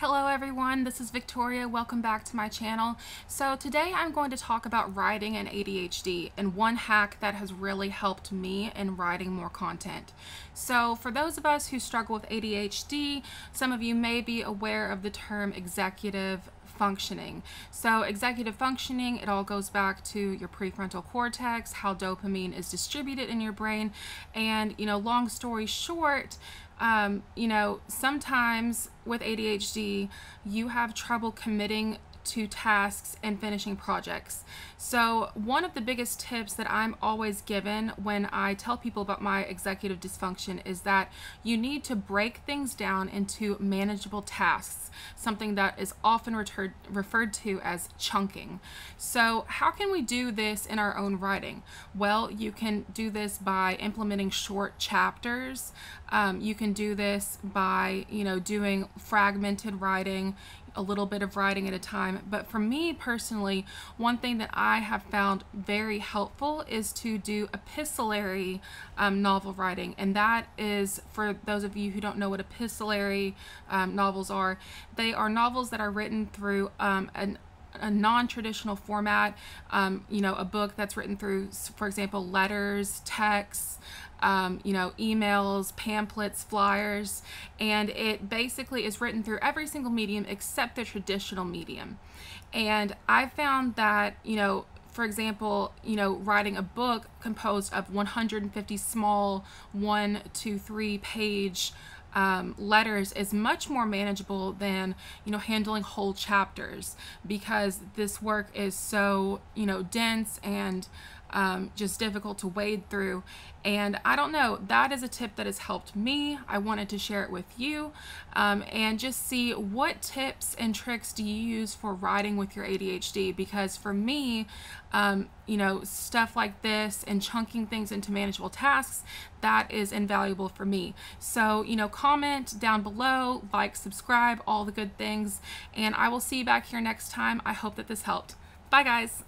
Hello everyone, this is Victoria. Welcome back to my channel. So today I'm going to talk about writing and ADHD and one hack that has really helped me in writing more content. So for those of us who struggle with ADHD, some of you may be aware of the term executive functioning. So executive functioning, it all goes back to your prefrontal cortex, how dopamine is distributed in your brain. And, you know, long story short, um, you know, sometimes with ADHD, you have trouble committing to tasks and finishing projects. So one of the biggest tips that I'm always given when I tell people about my executive dysfunction is that you need to break things down into manageable tasks, something that is often referred referred to as chunking. So how can we do this in our own writing? Well, you can do this by implementing short chapters. Um, you can do this by, you know, doing fragmented writing a little bit of writing at a time. But for me personally, one thing that I have found very helpful is to do epistolary um, novel writing. And that is, for those of you who don't know what epistolary um, novels are, they are novels that are written through um, an a non-traditional format um, you know a book that's written through for example letters texts um, you know emails pamphlets flyers and it basically is written through every single medium except the traditional medium. And i found that you know for example, you know, writing a book composed of 150 small one, two, three page um, letters is much more manageable than you know handling whole chapters because this work is so you know dense and um, just difficult to wade through. And I don't know, that is a tip that has helped me. I wanted to share it with you um, and just see what tips and tricks do you use for writing with your ADHD because for me, um, you know, stuff like this and chunking things into manageable tasks, that is invaluable for me. So, you know, comment down below, like, subscribe, all the good things, and I will see you back here next time. I hope that this helped. Bye, guys.